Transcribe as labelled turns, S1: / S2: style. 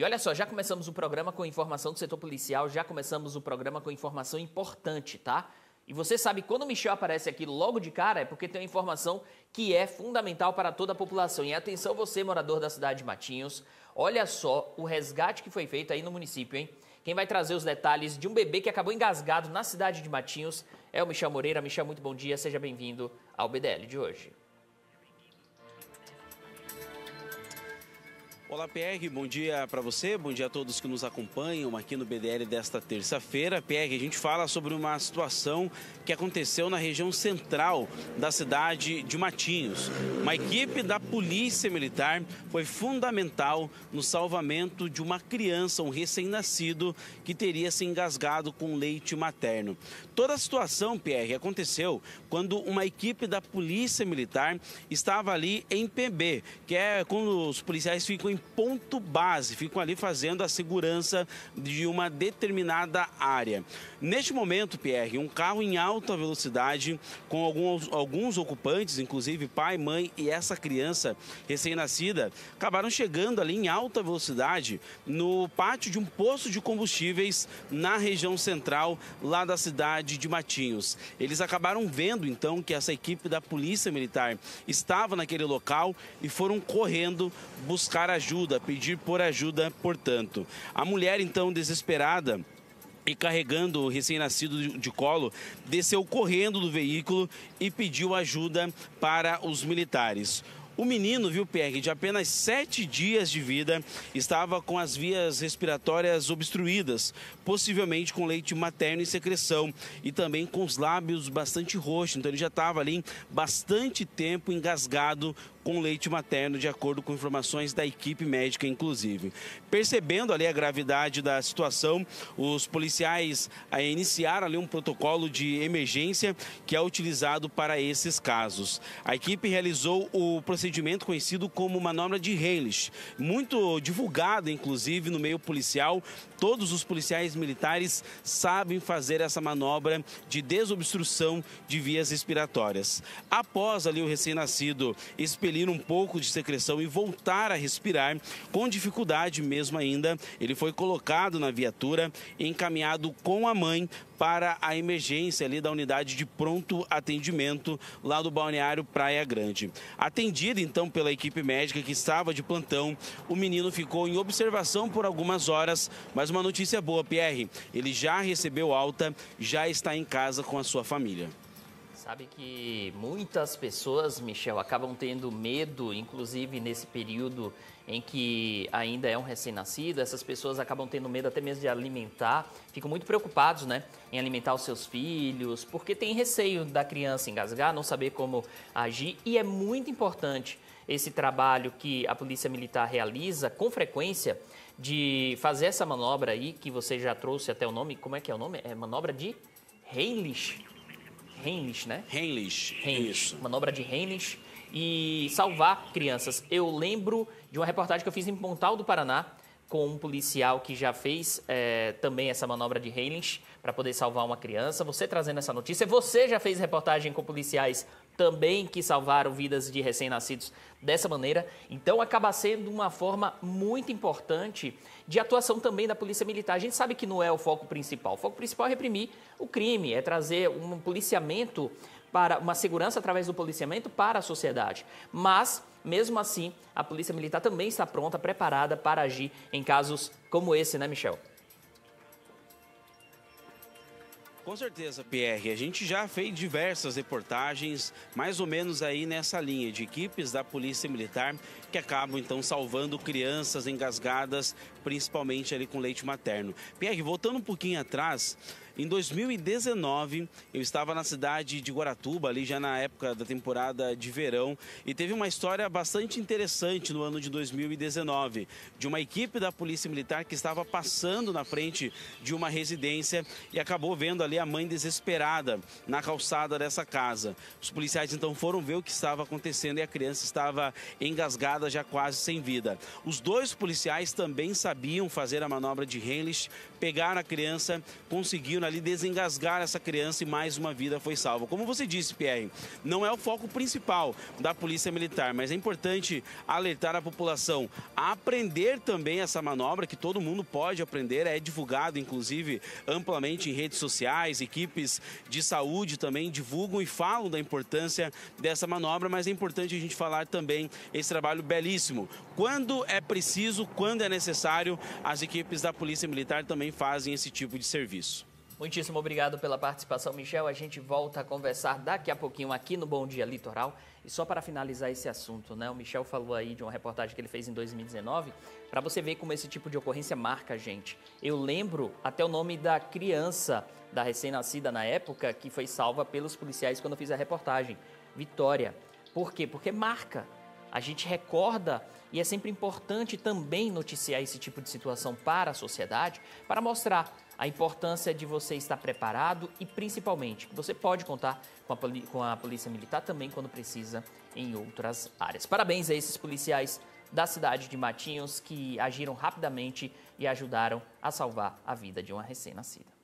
S1: E olha só, já começamos o programa com informação do setor policial, já começamos o programa com informação importante, tá? E você sabe, quando o Michel aparece aqui logo de cara, é porque tem uma informação que é fundamental para toda a população. E atenção você, morador da cidade de Matinhos, olha só o resgate que foi feito aí no município, hein? Quem vai trazer os detalhes de um bebê que acabou engasgado na cidade de Matinhos é o Michel Moreira. Michel, muito bom dia, seja bem-vindo ao BDL de hoje.
S2: Olá, PR, bom dia para você, bom dia a todos que nos acompanham aqui no BDL desta terça-feira. PR, a gente fala sobre uma situação que aconteceu na região central da cidade de Matinhos. Uma equipe da Polícia Militar foi fundamental no salvamento de uma criança, um recém-nascido, que teria se engasgado com leite materno. Toda a situação, PR, aconteceu quando uma equipe da Polícia Militar estava ali em PB, que é quando os policiais ficam em ponto base, ficam ali fazendo a segurança de uma determinada área. Neste momento, Pierre, um carro em alta velocidade, com alguns, alguns ocupantes, inclusive pai, mãe e essa criança recém-nascida, acabaram chegando ali em alta velocidade no pátio de um posto de combustíveis na região central, lá da cidade de Matinhos. Eles acabaram vendo então que essa equipe da Polícia Militar estava naquele local e foram correndo buscar ajuda ajuda, pedir por ajuda, portanto. A mulher, então, desesperada, e carregando o recém-nascido de colo, desceu correndo do veículo e pediu ajuda para os militares. O menino, viu, Pierre, de apenas sete dias de vida, estava com as vias respiratórias obstruídas, possivelmente com leite materno e secreção, e também com os lábios bastante roxos. Então ele já estava ali bastante tempo engasgado com leite materno, de acordo com informações da equipe médica, inclusive. Percebendo ali a gravidade da situação, os policiais eh, iniciaram ali um protocolo de emergência que é utilizado para esses casos. A equipe realizou o procedimento conhecido como manobra de Heinrich, muito divulgado, inclusive, no meio policial. Todos os policiais militares sabem fazer essa manobra de desobstrução de vias respiratórias. Após ali o recém-nascido expelir um pouco de secreção e voltar a respirar com dificuldade mesmo ainda, ele foi colocado na viatura encaminhado com a mãe para a emergência ali da unidade de pronto atendimento lá do balneário Praia Grande. Atendido então pela equipe médica que estava de plantão, o menino ficou em observação por algumas horas, mas uma notícia boa, Pierre, ele já recebeu alta, já está em casa com a sua família.
S1: Sabe que muitas pessoas, Michel, acabam tendo medo, inclusive nesse período em que ainda é um recém-nascido, essas pessoas acabam tendo medo até mesmo de alimentar, ficam muito preocupados, né, em alimentar os seus filhos, porque tem receio da criança engasgar, não saber como agir, e é muito importante esse trabalho que a Polícia Militar realiza com frequência de fazer essa manobra aí, que você já trouxe até o nome, como é que é o nome? É manobra de Heinrich Heinrich, né?
S2: Heinrich,
S1: Heinrich. Isso. Manobra de Heinrich e salvar crianças. Eu lembro de uma reportagem que eu fiz em Pontal do Paraná com um policial que já fez é, também essa manobra de Heinrich para poder salvar uma criança. Você trazendo essa notícia, você já fez reportagem com policiais também que salvaram vidas de recém-nascidos dessa maneira. Então acaba sendo uma forma muito importante de atuação também da Polícia Militar. A gente sabe que não é o foco principal. O foco principal é reprimir o crime, é trazer um policiamento para uma segurança através do policiamento para a sociedade. Mas, mesmo assim, a Polícia Militar também está pronta, preparada para agir em casos como esse, né, Michel?
S2: Com certeza, Pierre. A gente já fez diversas reportagens, mais ou menos aí nessa linha, de equipes da Polícia Militar que acabam então salvando crianças engasgadas, principalmente ali com leite materno. Pierre, voltando um pouquinho atrás, em 2019, eu estava na cidade de Guaratuba, ali já na época da temporada de verão, e teve uma história bastante interessante no ano de 2019, de uma equipe da Polícia Militar que estava passando na frente de uma residência e acabou vendo ali a mãe desesperada na calçada dessa casa. Os policiais então foram ver o que estava acontecendo e a criança estava engasgada, já quase sem vida. Os dois policiais também sabiam fazer a manobra de Heinrich, pegaram a criança, conseguiram ali desengasgar essa criança e mais uma vida foi salva. Como você disse, Pierre, não é o foco principal da Polícia Militar, mas é importante alertar a população a aprender também essa manobra, que todo mundo pode aprender, é divulgado inclusive amplamente em redes sociais, equipes de saúde também divulgam e falam da importância dessa manobra, mas é importante a gente falar também esse trabalho belíssimo. Quando é preciso, quando é necessário, as equipes da Polícia Militar também fazem esse tipo de serviço.
S1: Muitíssimo obrigado pela participação, Michel. A gente volta a conversar daqui a pouquinho aqui no Bom Dia Litoral. E só para finalizar esse assunto, né? O Michel falou aí de uma reportagem que ele fez em 2019, para você ver como esse tipo de ocorrência marca a gente. Eu lembro até o nome da criança da recém-nascida na época que foi salva pelos policiais quando eu fiz a reportagem, Vitória. Por quê? Porque marca. A gente recorda e é sempre importante também noticiar esse tipo de situação para a sociedade, para mostrar a importância de você estar preparado e, principalmente, que você pode contar com a, com a Polícia Militar também quando precisa em outras áreas. Parabéns a esses policiais da cidade de Matinhos que agiram rapidamente e ajudaram a salvar a vida de uma recém-nascida.